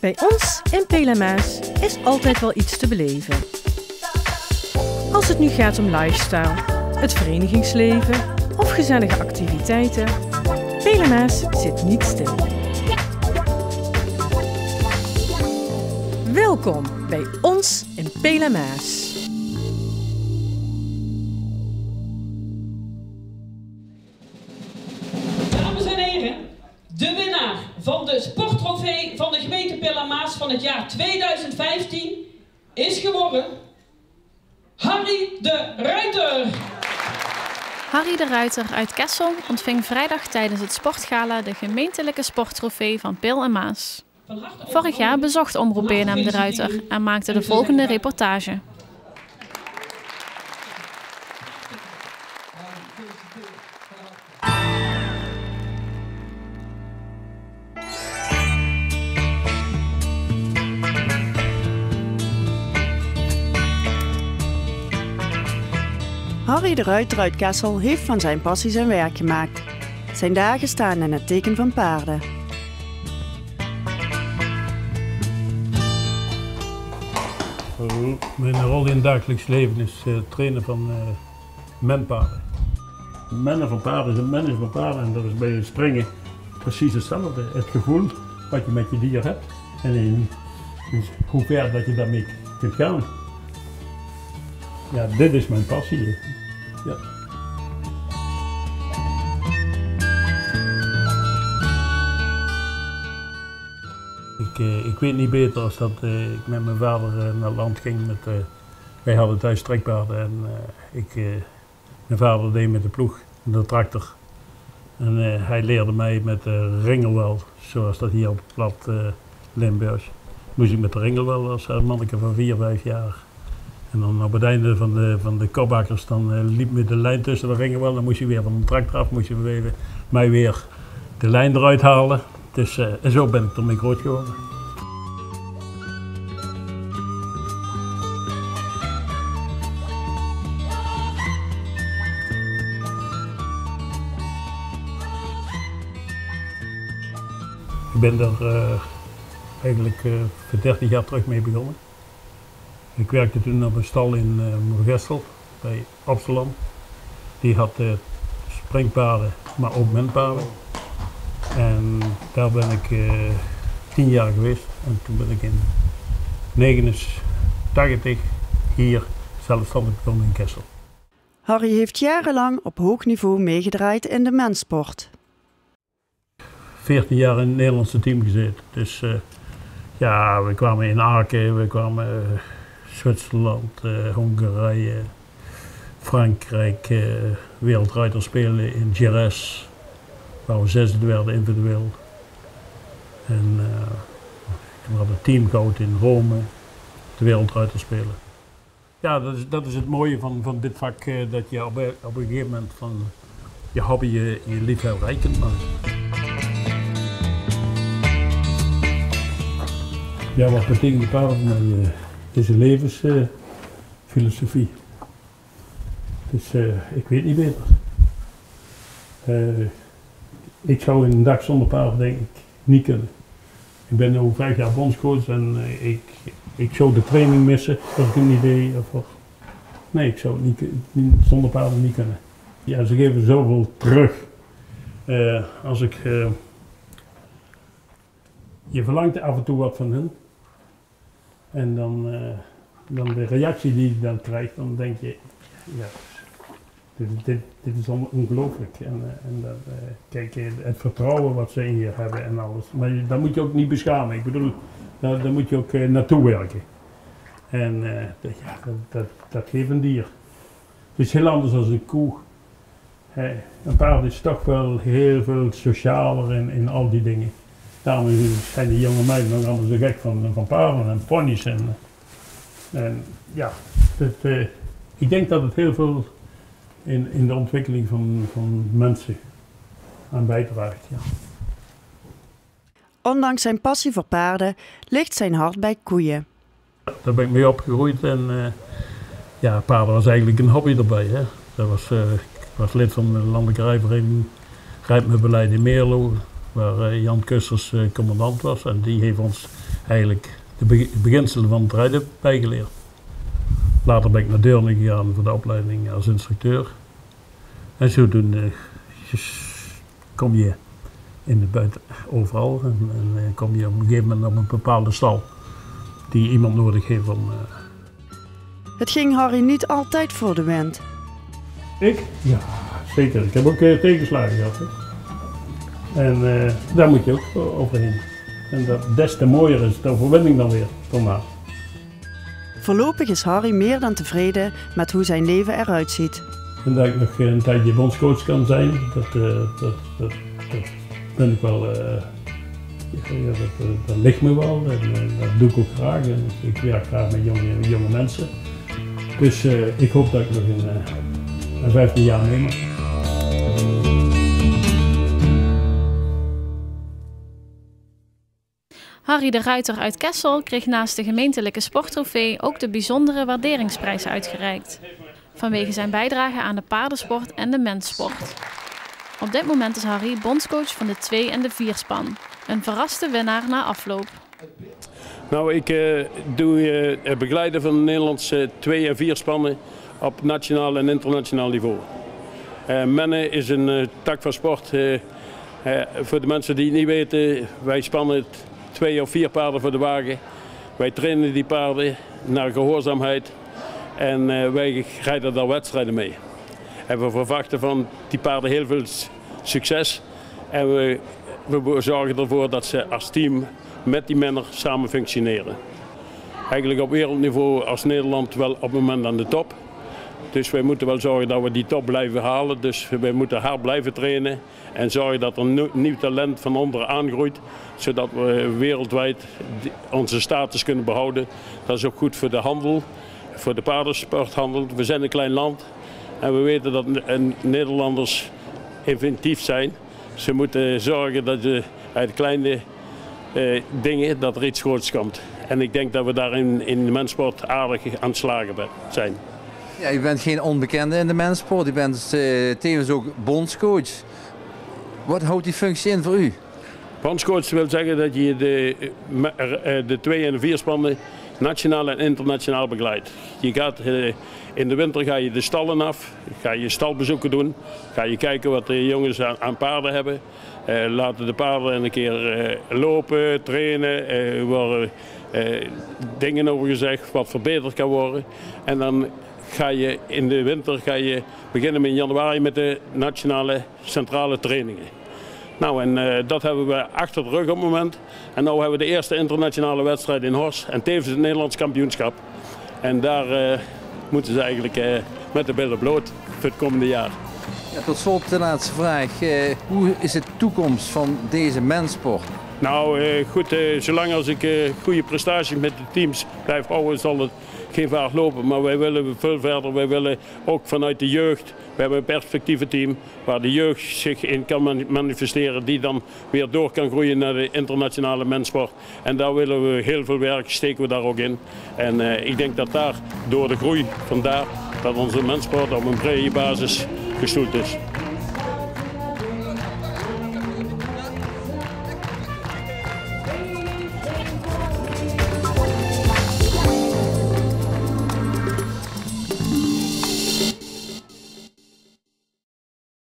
Bij ons in Pelemaas is altijd wel iets te beleven. Als het nu gaat om lifestyle, het verenigingsleven of gezellige activiteiten, Pelemaas zit niet stil. Welkom bij ons in Pelemaas. Van het jaar 2015 is geworden Harry de Ruiter. Harry de Ruiter uit Kessel ontving vrijdag tijdens het sportgala de gemeentelijke sporttrofee van Pil en Maas. Vorig jaar bezocht Omroep BNM de Ruiter en maakte de volgende reportage. Harry de Ruiter uit Kessel heeft van zijn passie zijn werk gemaakt. Zijn dagen staan in het teken van paarden. Uh, Mijn rol in het dagelijks leven is eh, trainen van uh, menpaarden. Mennen van paarden is een mens van paarden en dat is bij het springen precies hetzelfde. Het gevoel wat je met je dier hebt en in, in hoe ver dat je daarmee kunt gaan. Ja, dit is mijn passie. Ja. Ik, eh, ik weet niet beter als dat eh, ik met mijn vader eh, naar het land ging. Met, wij hadden thuis trekpaarden en ik, mijn vader deed met de ploeg, de tractor. En hij leerde mij met de ringelwel, zoals dat hier op plat Limburgs. Moest ik met de ringelwel als manneke van 4, 5 jaar. En dan op het einde van de, van de dan eh, liep me de lijn tussen de ringelwel. Dan moest je weer van de tractor af, moest je weer, mij weer de lijn eruit halen. Dus, eh, en zo ben ik ermee groot geworden. Ik ben daar eh, eigenlijk voor 30 jaar terug mee begonnen. Ik werkte toen op een stal in uh, Moergestel bij Amsterdam. Die had eh, springpaarden, maar ook menpaarden. En daar ben ik eh, tien jaar geweest. En toen ben ik in 89 hier zelfstandig begonnen in Kessel. Harry heeft jarenlang op hoog niveau meegedraaid in de menssport. 14 jaar in het Nederlandse team gezeten. Dus eh, ja, we kwamen in Aken, we kwamen eh, Zwitserland, eh, Hongarije, Frankrijk, eh wereldruiter spelen in Jerez, waar we zesde werden individueel. En eh, we hadden teamgoud in Rome, de wereldruiter spelen. Ja, dat is, dat is het mooie van, van dit vak, eh, dat je op, op een gegeven moment van je hobby je, je liefhebberij kunt maken. Ja, wat betekent de paarden is een levensfilosofie. dus eh, ik weet niet beter. Eh, ik zou in een dag zonder paarden denk ik niet kunnen. Ik ben nu vijf jaar bondscoach en eh, ik, ik zou de training missen als ik het niet deed. Of, nee, ik zou het niet, zonder paarden niet kunnen. Ja, ze geven zoveel terug. Als ik... eh, je verlangt af en toe wat van hen. En dan, eh, dan de reactie die je dan krijgt, dan denk je, ja, dit, dit, dit is on- ongelooflijk. En, eh, en dat, eh, kijk, het vertrouwen wat ze je hebben en alles. Maar daar moet je ook niet beschamen. Ik bedoel, daar, moet je ook naartoe werken. En dat, ja, dat, dat, dat geeft een dier. Het is heel anders dan een koe. Hè, een paard is toch wel heel veel socialer in, in al die dingen. Daarom zijn die jonge meiden nog allemaal zo gek van, van paarden en ponies. En, en ja, het, eh, ik denk dat het heel veel in, in de ontwikkeling van, van mensen aan bijdraagt. Ja. Ondanks zijn passie voor paarden ligt zijn hart bij koeien. Daar ben ik mee opgegroeid en eh, ja, paarden was eigenlijk een hobby erbij. Hè. Dat was, eh, ik was lid van de landelijke rijvereniging beleid in Meerlo, waar eh, Jan Kussers eh, commandant was. En die heeft ons eigenlijk de beginselen van het rijden bijgeleerd. Later ben ik naar Deurne gegaan voor de opleiding als instructeur. En zodoende kom je in de buiten, overal en, en, kom je op een gegeven moment op een bepaalde stal die iemand nodig heeft om... Uh... Het ging Harry niet altijd voor de wind. Ik? Ja, zeker. Ik heb ook uh, tegenslagen gehad. Hè. En uh, daar moet je ook overheen. En dat, des te mooier is de overwinning dan weer, daarna. Voorlopig is Harry meer dan tevreden met hoe zijn leven eruit ziet. En dat ik nog een tijdje bondscoach kan zijn, dat, uh, dat, dat, dat, ben ik wel, uh, ja, dat, dat, ligt me wel en dat doe ik ook graag. En ik werk graag met jonge, jonge mensen. Dus ik hoop dat ik nog een, een 15 jaar mee Harry de Ruiter uit Kessel kreeg naast de gemeentelijke sporttrofee ook de bijzondere waarderingsprijs uitgereikt. Vanwege zijn bijdrage aan de paardensport en de menssport. Op dit moment is Harry bondscoach van de 2 en de 4 span. Een verraste winnaar na afloop. Nou, ik uh, doe uh, begeleiden van de Nederlandse 2 en 4 spannen op nationaal en internationaal niveau. Uh, mennen is een tak van sport. voor de mensen die het niet weten, wij spannen het twee of vier paarden voor de wagen. Wij trainen die paarden naar gehoorzaamheid en uh, wij rijden daar wedstrijden mee. En we verwachten van die paarden heel veel succes. En we, we zorgen ervoor dat ze als team met die mannen samen functioneren. Eigenlijk op wereldniveau als Nederland wel op het moment aan de top. Dus wij moeten wel zorgen dat we die top blijven halen. Dus wij moeten hard blijven trainen. En zorgen dat er nieuw talent van onderen aangroeit. Zodat we wereldwijd onze status kunnen behouden. Dat is ook goed voor de handel, voor de paardensporthandel. We zijn een klein land. En we weten dat Nederlanders inventief zijn. Ze moeten zorgen dat je uit kleine eh, dingen dat er iets groots komt. En ik denk dat we daar in, in de mensport aardig aan het slagen zijn. Ja, je bent geen onbekende in de mensport. Je bent uh, tevens ook bondscoach. Wat houdt die functie in voor u? Bondscoach wil zeggen dat je de, eh, de twee en de vier spannen nationaal en internationaal begeleidt. Je gaat, eh, in de winter ga je de stallen af, ga je stalbezoeken doen, ga je kijken wat de jongens aan, aan paarden hebben. laten de paarden een keer lopen, trainen, er worden dingen over gezegd wat verbeterd kan worden. En dan ga je in de winter ga je beginnen in januari met de nationale centrale trainingen. Nou, en uh, dat hebben we achter de rug op het moment. En nu hebben we de eerste internationale wedstrijd in Horst en tevens het Nederlands kampioenschap. En daar uh, moeten ze eigenlijk uh, met de billen bloot voor het komende jaar. Ja, tot slot de laatste vraag. hoe is de toekomst van deze mensport? Nou, goed, zolang als ik goede prestaties met de teams blijf houden, zal het geen lopen. Maar wij willen veel verder. Wij willen ook vanuit de jeugd. We hebben een perspectieventeam waar de jeugd zich in kan manifesteren. Die dan weer door kan groeien naar de internationale mensport. En daar willen we heel veel werk, steken we daar ook in. En uh, ik denk dat daar door de groei vandaar dat onze mensport op een brede basis gestoeld is.